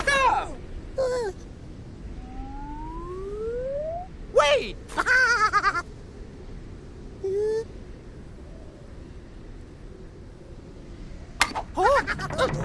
Stop! Wait! huh?